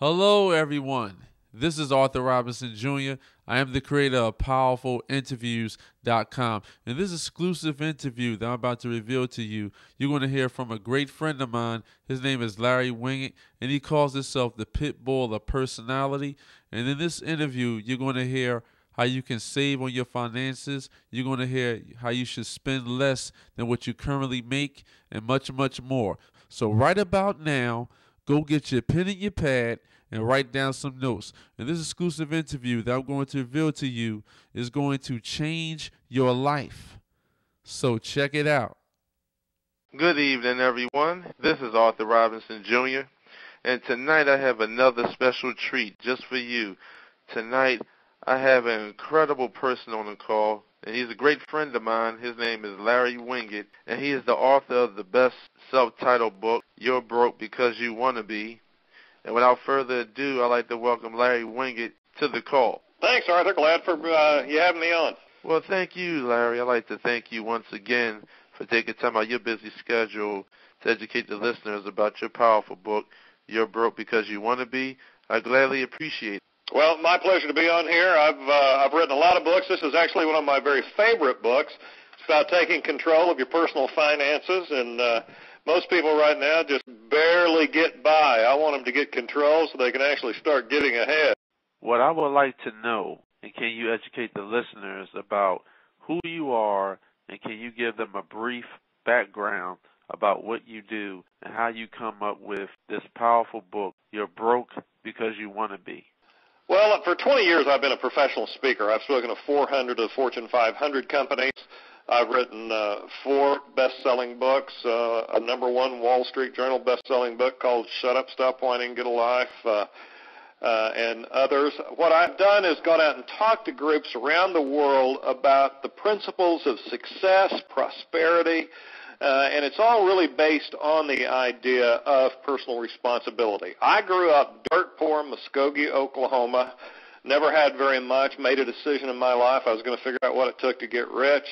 Hello, everyone. This is Arthur Robinson Jr. I am the creator of PowerfulInterviews.com. In this exclusive interview that I'm about to reveal to you, you're going to hear from a great friend of mine. His name is Larry Winget, and he calls himself the pit bull of personality. And in this interview, you're going to hear how you can save on your finances. You're going to hear how you should spend less than what you currently make, and much, much more. So, right about now, go get your pen and your pad and write down some notes. And this exclusive interview that I'm going to reveal to you is going to change your life. So check it out. Good evening, everyone. This is Arthur Robinson Jr. And tonight I have another special treat just for you. Tonight I have an incredible person on the call, and he's a great friend of mine. His name is Larry Winget, and he is the author of the best self-titled book, You're Broke Because You Want to Be. And without further ado, I'd like to welcome Larry Winget to the call. Thanks, Arthur. Glad for uh, you having me on. Well, thank you, Larry. I'd like to thank you once again for taking time out of your busy schedule to educate the listeners about your powerful book, You're Broke Because You Want to Be. I gladly appreciate it. Well, my pleasure to be on here. I've uh, I've written a lot of books. This is actually one of my very favorite books. It's about taking control of your personal finances, and uh, most people right now just barely get by. I want them to get control so they can actually start getting ahead. What I would like to know, and can you educate the listeners about who you are, and can you give them a brief background about what you do and how you come up with this powerful book, You're Broke Because You Want to Be? Well, for 20 years I've been a professional speaker. I've spoken to 400 of Fortune 500 companies. I've written uh, four best-selling books, uh, a number one Wall Street Journal best-selling book called Shut Up, Stop Whining, Get a Life, uh, uh, and others. What I've done is gone out and talked to groups around the world about the principles of success, prosperity, uh, and it's all really based on the idea of personal responsibility. I grew up dirt poor Muskogee, Oklahoma. Never had very much. Made a decision in my life. I was going to figure out what it took to get rich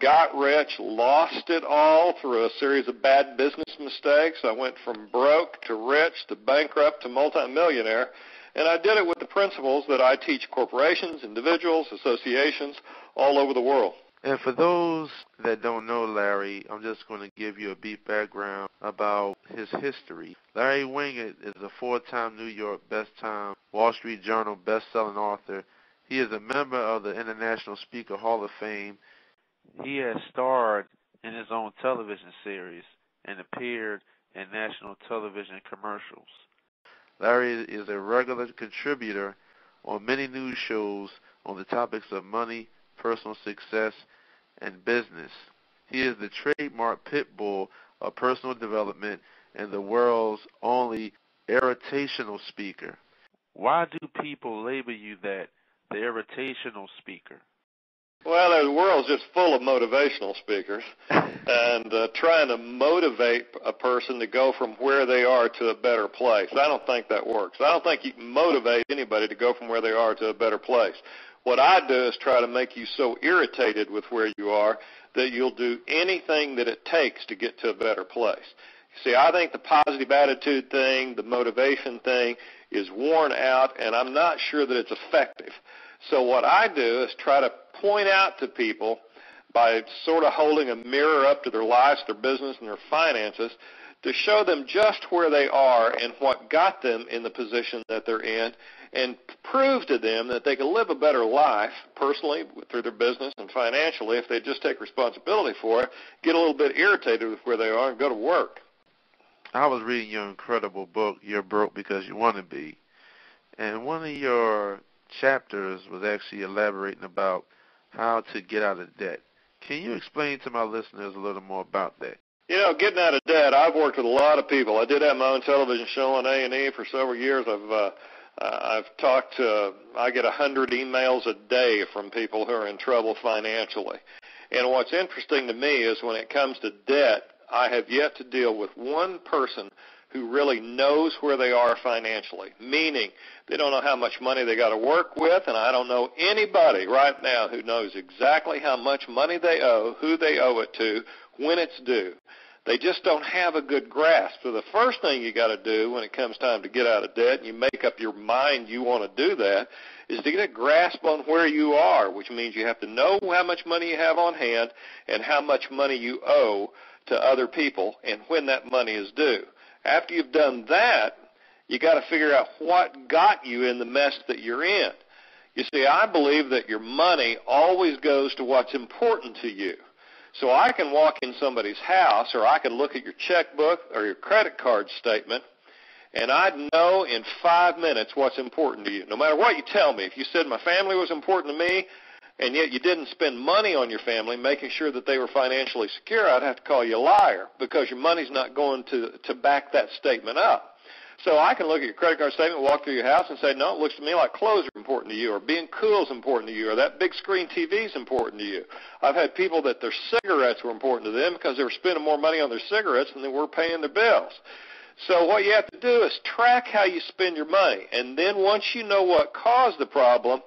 got rich, lost it all through a series of bad business mistakes. I went from broke to rich to bankrupt to multimillionaire. And I did it with the principles that I teach corporations, individuals, associations all over the world. And for those that don't know Larry, I'm just going to give you a brief background about his history. Larry Winget is a four-time New York Best Time Wall Street Journal best-selling author. He is a member of the International Speaker Hall of Fame he has starred in his own television series and appeared in national television commercials. Larry is a regular contributor on many news shows on the topics of money, personal success, and business. He is the trademark pit bull of personal development and the world's only irritational speaker. Why do people label you that, the irritational speaker? Well, the world's just full of motivational speakers and uh, trying to motivate a person to go from where they are to a better place. I don't think that works. I don't think you can motivate anybody to go from where they are to a better place. What I do is try to make you so irritated with where you are that you'll do anything that it takes to get to a better place. See, I think the positive attitude thing, the motivation thing is worn out, and I'm not sure that it's effective. So what I do is try to point out to people by sort of holding a mirror up to their lives, their business, and their finances to show them just where they are and what got them in the position that they're in and prove to them that they can live a better life personally through their business and financially if they just take responsibility for it, get a little bit irritated with where they are and go to work. I was reading your incredible book, You're Broke Because You Want to Be. And one of your chapters was actually elaborating about how to get out of debt. Can you explain to my listeners a little more about that? You know, getting out of debt. I've worked with a lot of people. I did have my own television show on A and E for several years. I've uh, I've talked to. I get a hundred emails a day from people who are in trouble financially. And what's interesting to me is when it comes to debt, I have yet to deal with one person who really knows where they are financially, meaning they don't know how much money they got to work with, and I don't know anybody right now who knows exactly how much money they owe, who they owe it to, when it's due. They just don't have a good grasp. So the first thing you got to do when it comes time to get out of debt, and you make up your mind you want to do that, is to get a grasp on where you are, which means you have to know how much money you have on hand and how much money you owe to other people and when that money is due. After you've done that, you got to figure out what got you in the mess that you're in. You see, I believe that your money always goes to what's important to you. So I can walk in somebody's house or I can look at your checkbook or your credit card statement and I'd know in five minutes what's important to you. No matter what you tell me. If you said my family was important to me and yet you didn't spend money on your family making sure that they were financially secure, I'd have to call you a liar because your money's not going to, to back that statement up. So I can look at your credit card statement, walk through your house, and say, no, it looks to me like clothes are important to you, or being cool is important to you, or that big screen TV is important to you. I've had people that their cigarettes were important to them because they were spending more money on their cigarettes than they were paying their bills. So what you have to do is track how you spend your money, and then once you know what caused the problem,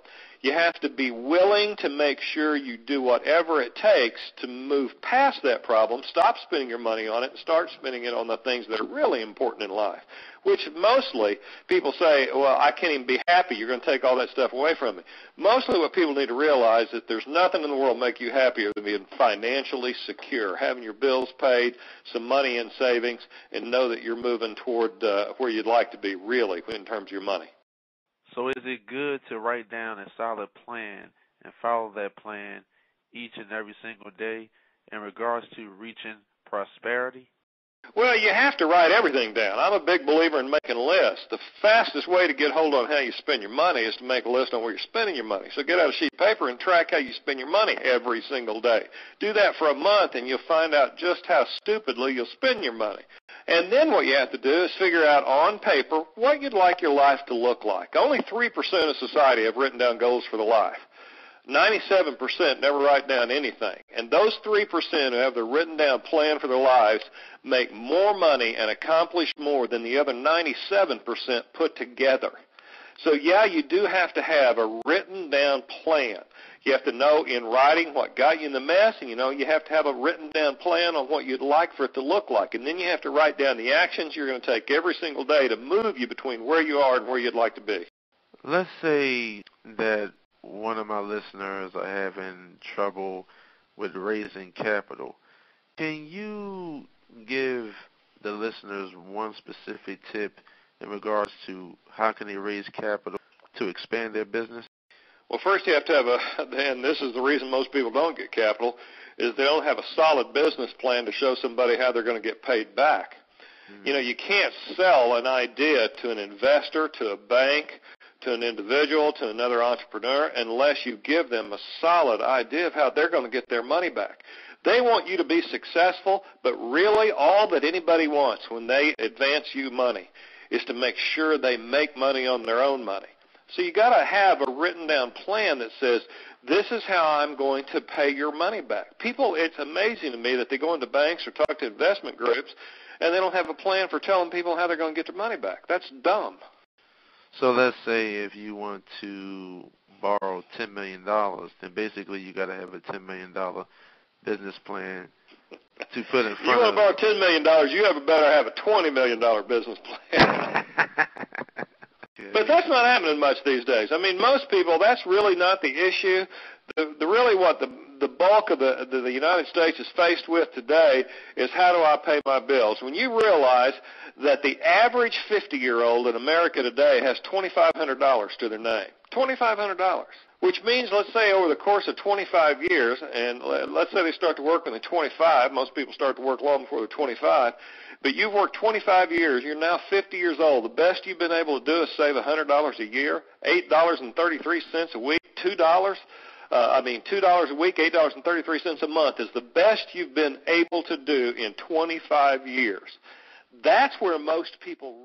you have to be willing to make sure you do whatever it takes to move past that problem, stop spending your money on it, and start spending it on the things that are really important in life. Which mostly people say, well, I can't even be happy. You're going to take all that stuff away from me. Mostly what people need to realize is that there's nothing in the world make you happier than being financially secure, having your bills paid, some money in savings, and know that you're moving toward uh, where you'd like to be really in terms of your money. So is it good to write down a solid plan and follow that plan each and every single day in regards to reaching prosperity? Well, you have to write everything down. I'm a big believer in making lists. The fastest way to get hold on how you spend your money is to make a list on where you're spending your money. So get out a sheet of paper and track how you spend your money every single day. Do that for a month and you'll find out just how stupidly you'll spend your money. And then what you have to do is figure out on paper what you'd like your life to look like. Only 3% of society have written down goals for the life. 97% never write down anything. And those 3% who have the written down plan for their lives make more money and accomplish more than the other 97% put together. So yeah, you do have to have a written down plan. You have to know in writing what got you in the mess, and you know you have to have a written down plan on what you'd like for it to look like, and then you have to write down the actions you're going to take every single day to move you between where you are and where you'd like to be. Let's say that one of my listeners are having trouble with raising capital. Can you give the listeners one specific tip in regards to how can they raise capital to expand their business? Well, first you have to have a, and this is the reason most people don't get capital, is they don't have a solid business plan to show somebody how they're going to get paid back. Mm-hmm. You know, you can't sell an idea to an investor, to a bank, to an individual, to another entrepreneur, unless you give them a solid idea of how they're going to get their money back. They want you to be successful, but really all that anybody wants when they advance you money is to make sure they make money on their own money. So you got to have a written down plan that says this is how I'm going to pay your money back. People, it's amazing to me that they go into banks or talk to investment groups and they don't have a plan for telling people how they're going to get their money back. That's dumb. So let's say if you want to borrow ten million dollars, then basically you got to have a ten million dollar business plan to put in front. You want to borrow ten million dollars, you have better have a twenty million dollar business plan. but that's not happening much these days. I mean, most people, that's really not the issue. The, the really what the the bulk of the, the the United States is faced with today is how do I pay my bills? When you realize that the average 50 year old in America today has $2,500 to their name, $2,500 which means, let's say, over the course of 25 years, and let's say they start to work when they're 25. Most people start to work long before they're 25. But you've worked 25 years. You're now 50 years old. The best you've been able to do is save $100 a year, $8.33 a week, $2. Uh, I mean, $2 a week, $8.33 a month is the best you've been able to do in 25 years. That's where most people